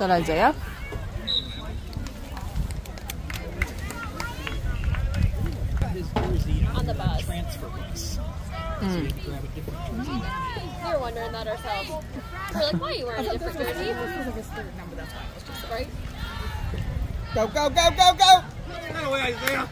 طلع زيها on the. Transfer bus. Mm. So were wondering that ourselves. We're like, why are you wearing a different jersey? Right? Go, go, go, go, go! Get away, Isaiah!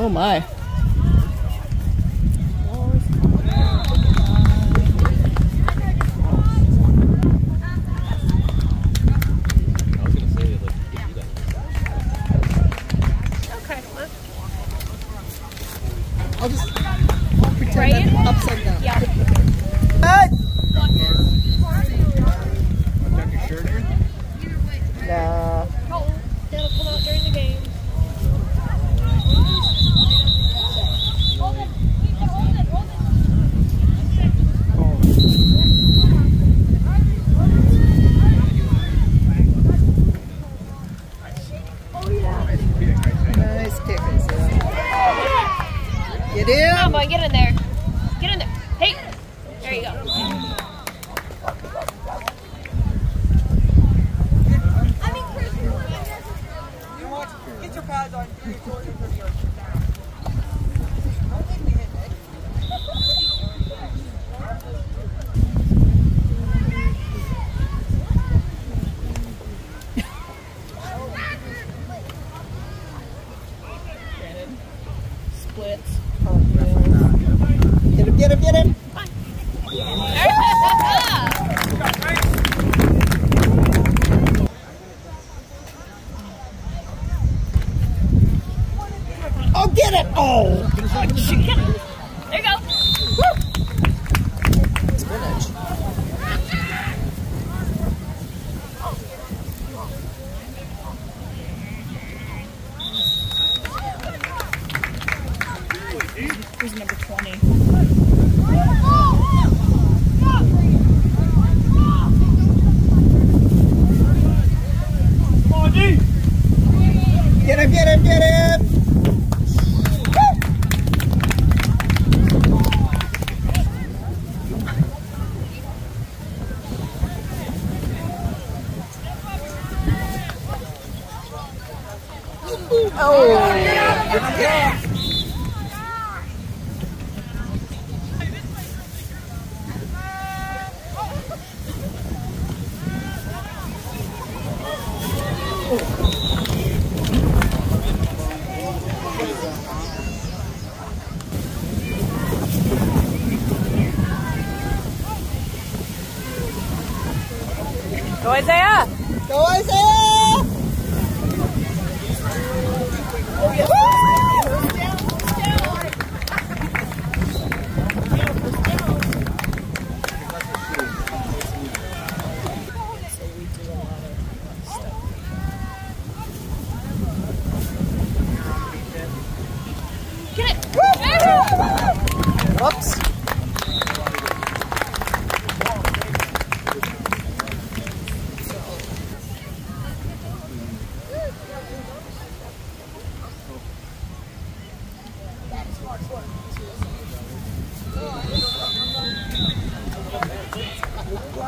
Oh my. 20? Get him, get him, get him! Oh,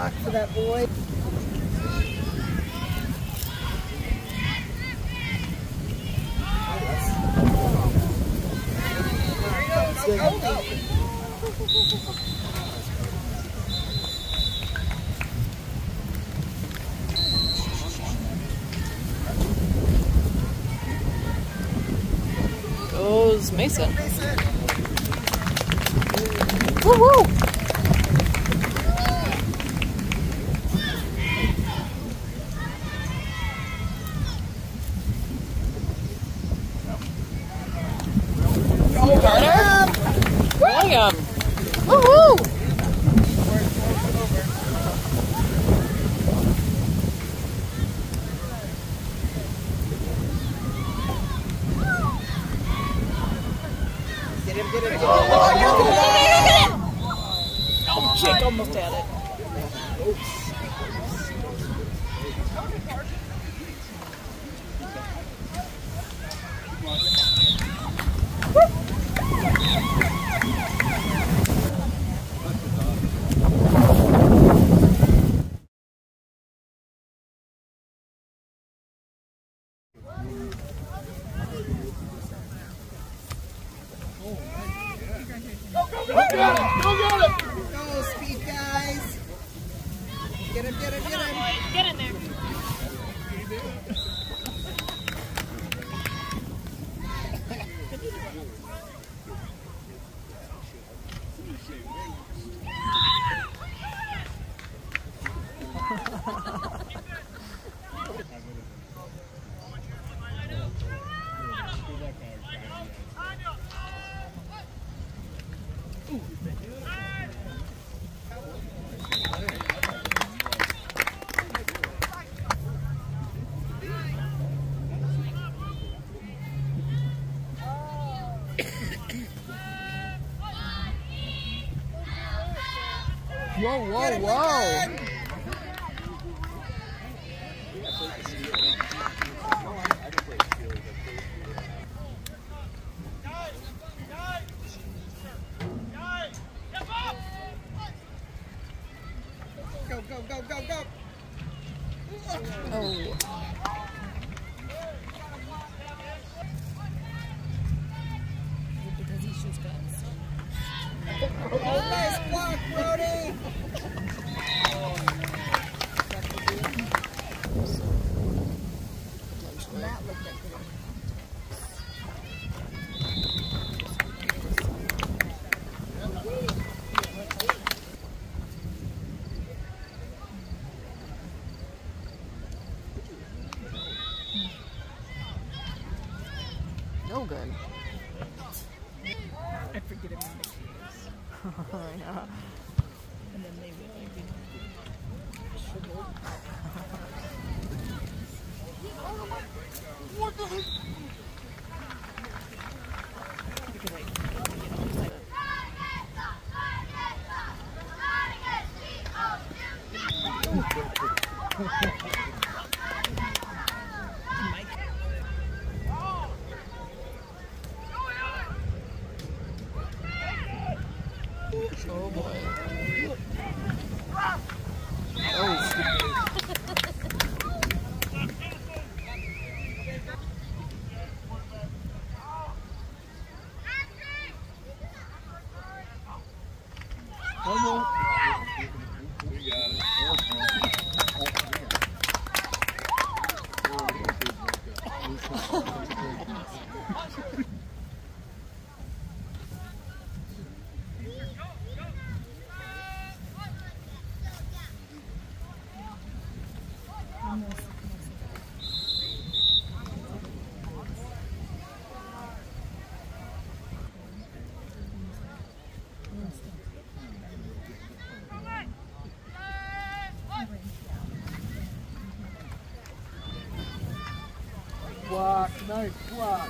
Block for that boy. Goes Mason. Woo woo! William. Woohoo! Whoa, whoa, whoa! Go, go, go, go, go. Oh. Block, nice block.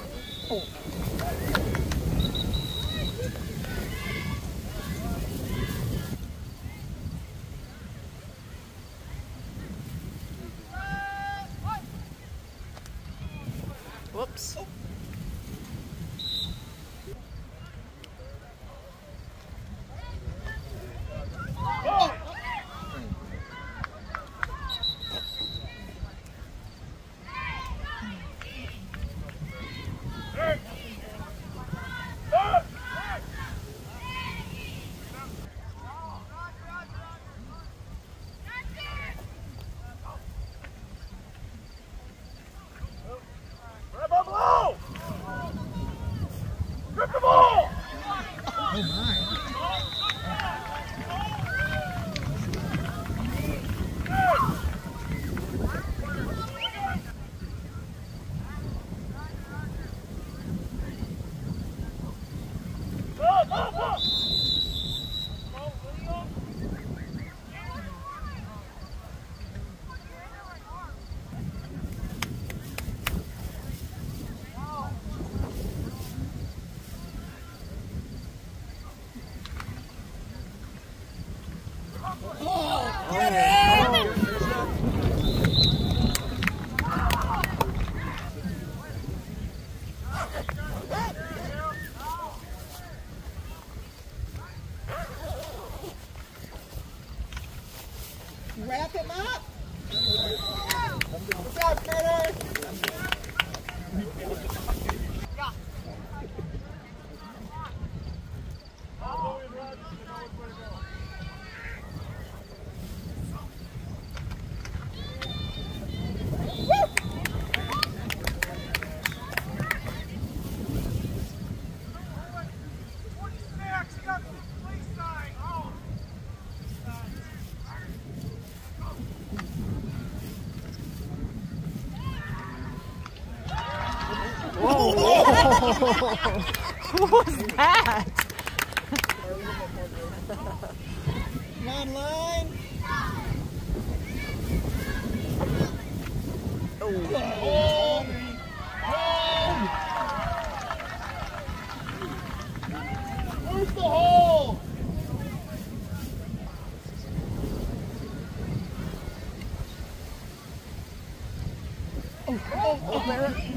What was that? Come on, line. Oh. oh, oh Where's the hole? Get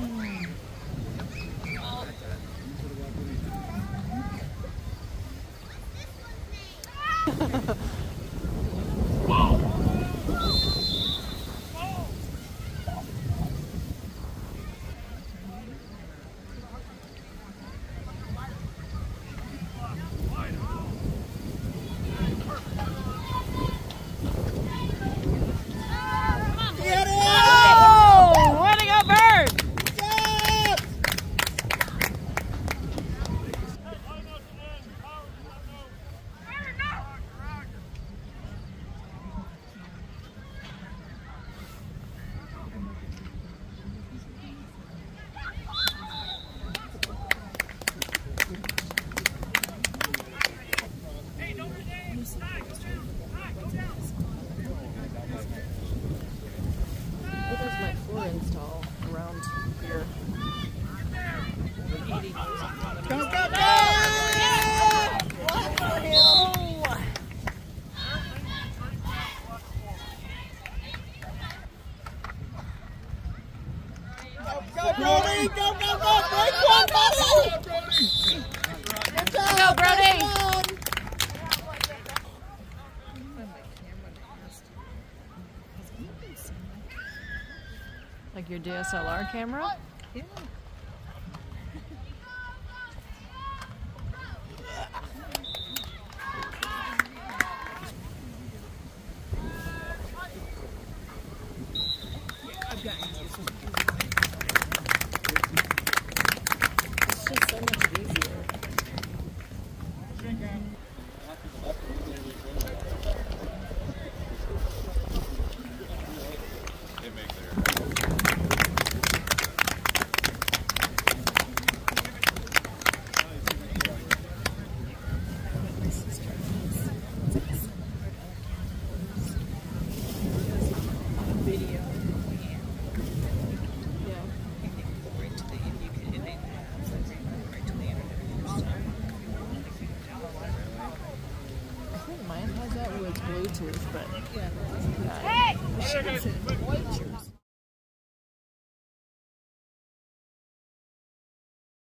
Like your DSLR camera? Yeah.